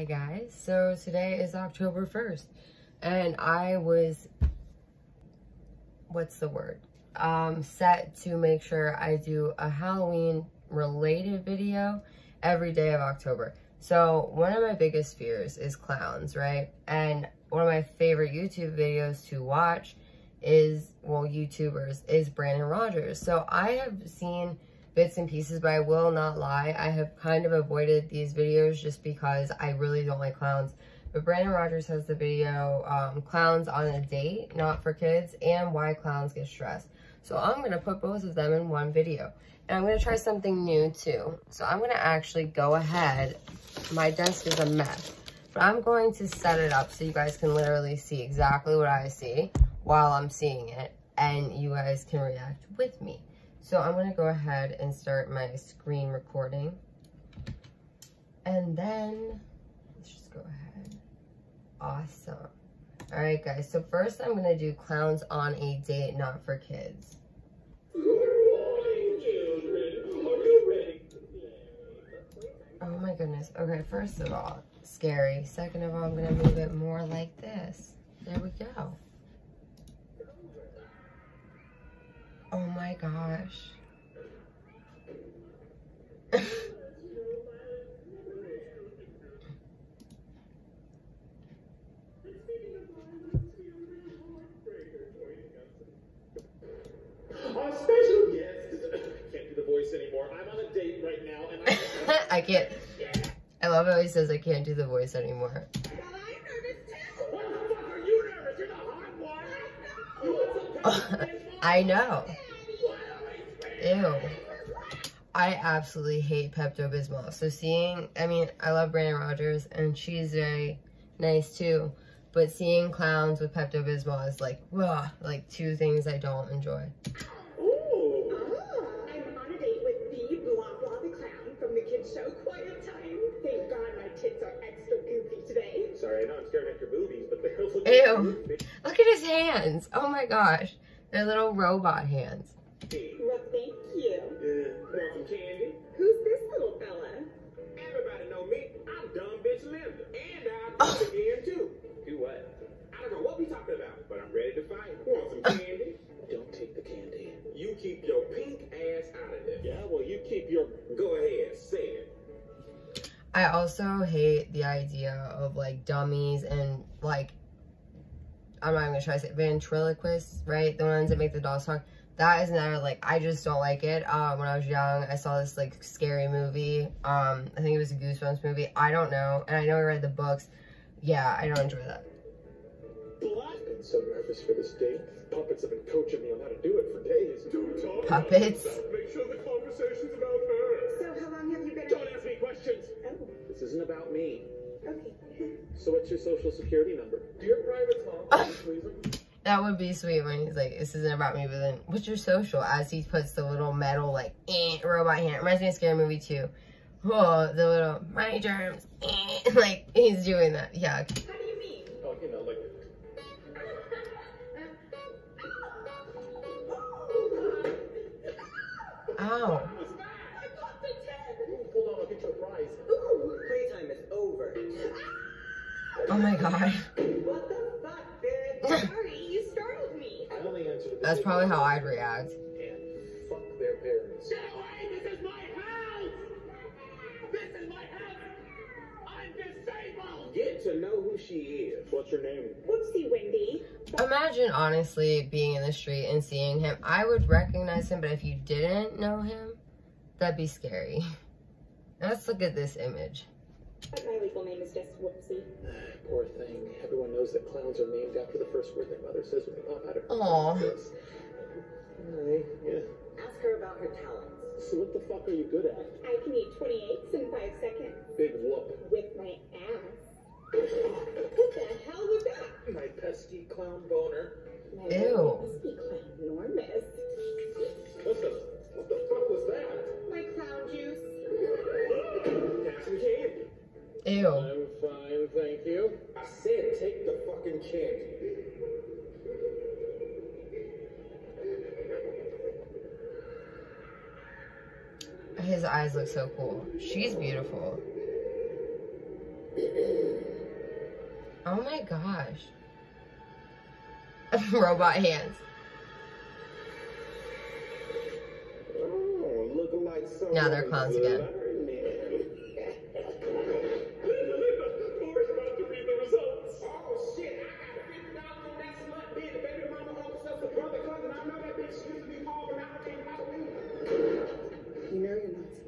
Hi guys, so today is October 1st and I was, what's the word, um, set to make sure I do a Halloween related video every day of October. So one of my biggest fears is clowns, right? And one of my favorite YouTube videos to watch is, well, YouTubers, is Brandon Rogers. So I have seen bits and pieces, but I will not lie. I have kind of avoided these videos just because I really don't like clowns. But Brandon Rogers has the video, um, Clowns on a Date, Not for Kids, and Why Clowns Get Stressed. So I'm going to put both of them in one video. And I'm going to try something new too. So I'm going to actually go ahead. My desk is a mess. But I'm going to set it up so you guys can literally see exactly what I see while I'm seeing it. And you guys can react with me. So I'm gonna go ahead and start my screen recording. And then, let's just go ahead. Awesome. All right, guys, so first I'm gonna do clowns on a date, not for kids. Oh my goodness. Okay, first of all, scary. Second of all, I'm gonna move it more like this. There we go. Oh my gosh. Our special guest can't do the voice anymore. I'm on a date right now, and I. I can't. I love how he says I can't do the voice anymore. What the fuck are you nervous? You're the hot one. You want some pepper I know. What am I Ew. I absolutely hate Pepto-Bismol. So seeing, I mean, I love Brandon Rogers and she's very nice too. But seeing clowns with Pepto-Bismol is like, ugh, like two things I don't enjoy. Ooh. I'm on a date with the blah blah the clown from the kids show Quiet Time. Thank God my tits are extra goofy today. Sorry, I know I'm staring at your boobies, but they're looking Ew. Look at his hands. Oh my gosh. They're little robot hands. Well, thank you. Yeah. Want some candy? Who's this little fella? Everybody know me. I'm dumb bitch Linda, and I Oh. do again too. Do what? I don't know what we talking about, but I'm ready to fight. Want some oh. candy? Don't take the candy. You keep your pink ass out of there. Yeah, well, you keep your. Go ahead, say it. I also hate the idea of like dummies and like I'm not even gonna try to say ventriloquists, right? The ones that make the dolls talk. That is another like I just don't like it. Um, when I was young, I saw this like scary movie. Um, I think it was a Goosebumps movie. I don't know, and I know I read the books. Yeah, I don't enjoy that. I've been so nervous for this date. Puppets have been coaching me on how to do it for days. Don't talk. Puppets. Make sure the conversation's about her. So how long have you been? Don't ask me questions. Oh, This isn't about me. okay. So what's your social security number? Dear private Tom, please. That would be sweet when he's like, "This isn't about me," but then, "What's your social?" As he puts the little metal like eh, robot hand. Reminds me of Scary Movie too. Oh, the little my germs. Eh, like he's doing that. Yeah. How do you mean? Oh, you know, like. Ow. I got the That's probably how I'd react. And fuck their parents. Get away! This is my house! This is my house! I'm disabled! Get to know who she is. What's your name? Whoopsie, Wendy. Imagine honestly being in the street and seeing him. I would recognize him, but if you didn't know him, that'd be scary. Let's look at this image. But my legal name is just Whoopsie. Poor thing. Everyone knows that clowns are named after the first word their mother says when they pop out of Aw. Yes. Hi. Yeah. Ask her about her talents. So what the fuck are you good at? I can eat 28s in five seconds Big whoop. with my ass. What the hell was that? My pesky clown boner. My Ew. must be enormous. Candy. His eyes look so cool. She's beautiful. Oh my gosh. Robot hands. Oh, Now they're clowns again.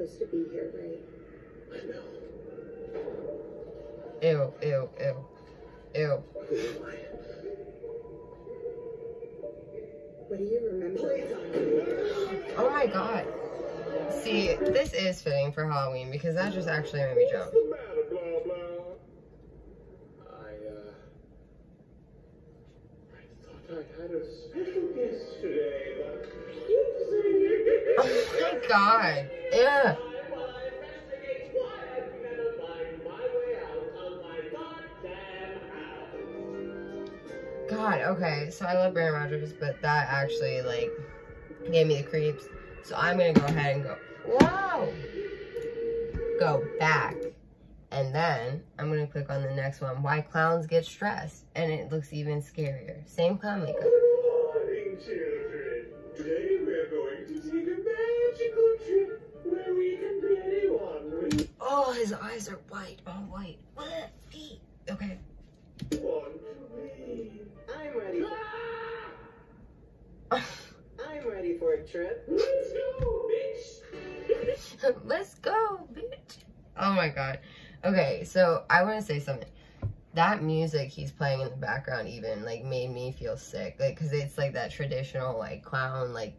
Supposed to be here, right? I know. Ew, ew, ew. Ew. Who am I? What do you remember? Oh my god. See, this is fitting for Halloween because that just actually made me jump. What's the matter, blah, blah? I, uh... I had a special guest today, but... Oh my god. Yeah. God, okay. So I love Brandon Rogers, but that actually, like, gave me the creeps. So I'm gonna go ahead and go, whoa! Go back. And then I'm gonna click on the next one, Why Clowns Get Stressed. And it looks even scarier. Same clown makeup. Good morning, children. Today we're going to take a magical trip where we can be anyone Oh, his eyes are white, all white. What? Feet. Okay. want to. I'm ready. Ah! I'm ready for a trip. Let's go, bitch! Let's go, bitch. Oh my god. Okay, so I want to say something. That music he's playing in the background even like made me feel sick. Like cuz it's like that traditional like clown like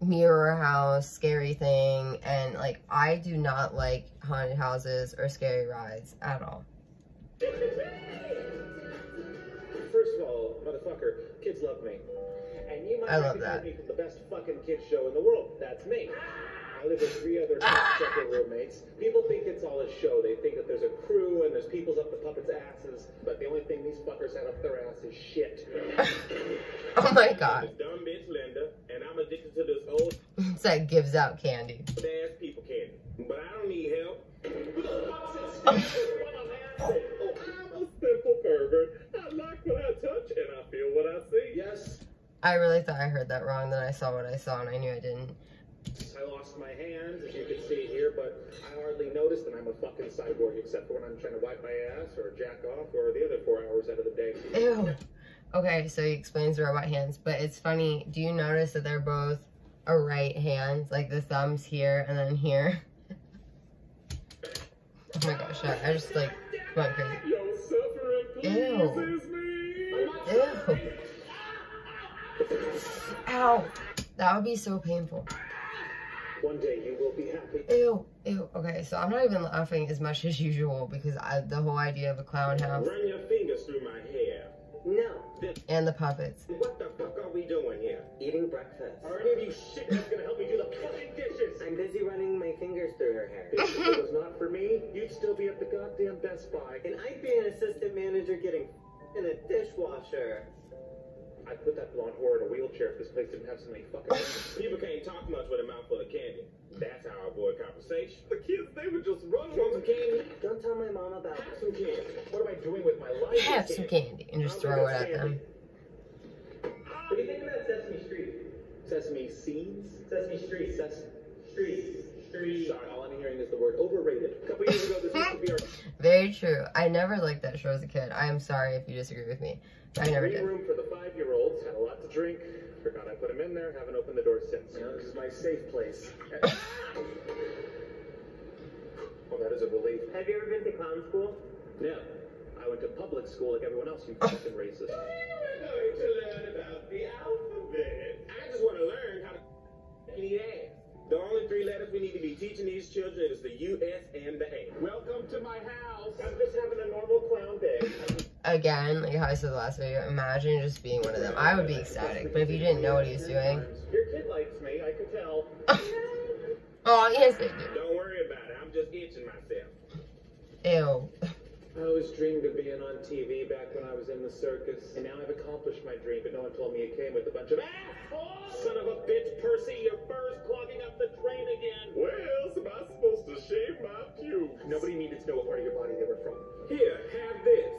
mirror house scary thing and like I do not like haunted houses or scary rides at all. First of all, motherfucker, kids love me. And you might I love that. me from the best fucking kids show in the world. That's me. I live with three other ah! sucker roommates. People think it's all a show. They think that there's a crew and there's people's up the puppets' asses. But the only thing these fuckers have up their ass is shit. oh my god. This dumb bitch Linda, and I'm addicted to this old It's like gives out candy. ass people candy. But I don't need help. Oh, I'm a simple pervert. I like what I touch and I feel what I see. Yes, I really thought I heard that wrong then I saw what I saw and I knew I didn't. I lost my hand, as you can see here, but I hardly noticed that I'm a fucking cyborg except for when I'm trying to wipe my ass or jack off or the other four hours out of the day. Ew. Okay, so he explains the robot hands, but it's funny. Do you notice that they're both a right hand? Like the thumbs here and then here. oh my gosh, I I just like went crazy. Ew. Ew. Ow. That would be so painful. One day you will be happy. Ew. Ew. Okay, so I'm not even laughing as much as usual because I, the whole idea of a clown house Run your fingers through my hair. No. and the puppets. What the fuck are we doing here? Eating breakfast. Are any of you shit that's gonna help me do the fucking dishes? I'm busy running my fingers through her hair. If it was not for me, you'd still be at the goddamn Best Buy. And I'd be an assistant manager getting in a dishwasher. I'd put that blonde whore in a wheelchair if this place didn't have so many fucking. People can't talk much with a mouthful of candy. That's how I avoid conversation. The kids, they would just run Want some candy? Don't tell my mom about Have some candy. What am I doing with my life? Have some candy and just throw it at them. What do you think about Sesame Street? Sesame Seeds? Sesame Street. Ses- Street. Street. Sorry, all I'm hearing is the word overrated. A couple years ago, this used to be our Very true. I never liked that show as a kid. I am sorry if you disagree with me. I never green did. room for the five-year-olds. Had a lot to drink. Forgot I put him in there. Haven't opened the door since. this is my safe place. well, that is a relief. Have you ever been to clown school? Yeah. I went to public school like everyone else, you fucking racist. We're going to learn about the alphabet. I just want to learn how to three letters we need to be teaching these children is the U, S, and the A. Welcome to my house. I'm just having a normal clown day. Again, like how I said the last video, imagine just being one of them. I would be ecstatic, but if you didn't know what he was doing. Your kid likes me, I could tell. Oh, yes, they do. Don't worry about it. I'm just itching myself. Ew. I always dreamed of being on TV back when I was in the circus. And now I've accomplished my dream, but no one told me it came with a bunch of assholes! Son of a bitch, Percy, your fur's clogging up the drain again! Where else am I supposed to shave my pubes? Nobody needed to know what part of your body they were from. Here, have this.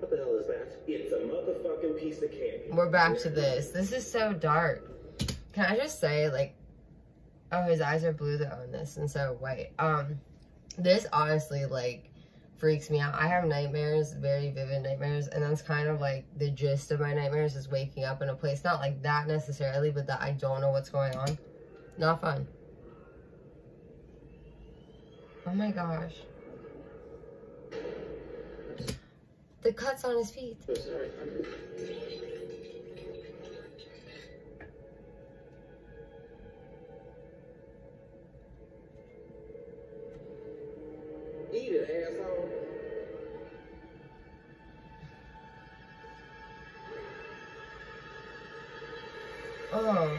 What the hell is that? It's a motherfucking piece of candy. We're back to this. This is so dark. Can I just say, like, oh, his eyes are blue though in this and so white. Um, this honestly, like, freaks me out. I have nightmares, very vivid nightmares, and that's kind of like the gist of my nightmares is waking up in a place, not like that necessarily, but that I don't know what's going on. Not fun. Oh my gosh. The cuts on his feet. Oh.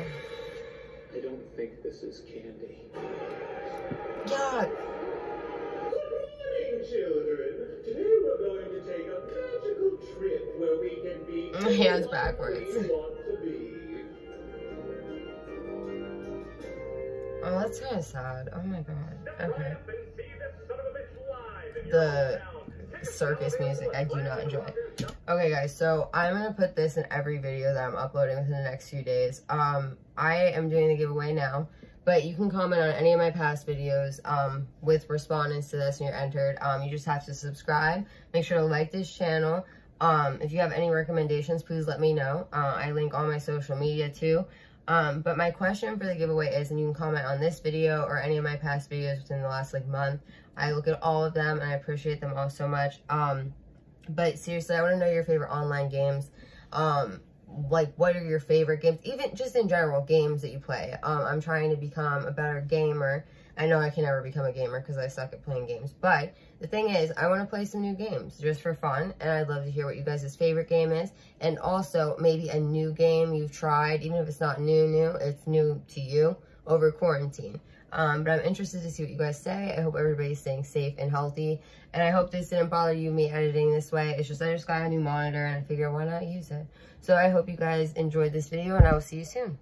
I don't think this is candy. God. Good morning, children. Today we're going to take a magical trip where we can be My hand's backwards. we want to be. Oh, that's kind of sad. Oh my god. Okay. The circus music I do not enjoy. Okay guys, so I'm gonna put this in every video that I'm uploading within the next few days. Um, I am doing the giveaway now, but you can comment on any of my past videos um, with respondents to this and you're entered. Um, you just have to subscribe. Make sure to like this channel. Um, if you have any recommendations, please let me know. Uh, I link all my social media too. Um, but my question for the giveaway is, and you can comment on this video or any of my past videos within the last like month. I look at all of them and I appreciate them all so much. Um, but seriously, I want to know your favorite online games. Um, like what are your favorite games? Even just in general, games that you play. Um, I'm trying to become a better gamer. I know I can never become a gamer because I suck at playing games. But the thing is, I want to play some new games just for fun. And I'd love to hear what you guys' favorite game is. And also maybe a new game you've tried. Even if it's not new, new, it's new to you over quarantine. Um, but I'm interested to see what you guys say. I hope everybody's staying safe and healthy. And I hope this didn't bother you, me editing this way. It's just I just got a new monitor and I figure why not use it. So I hope you guys enjoyed this video and I will see you soon.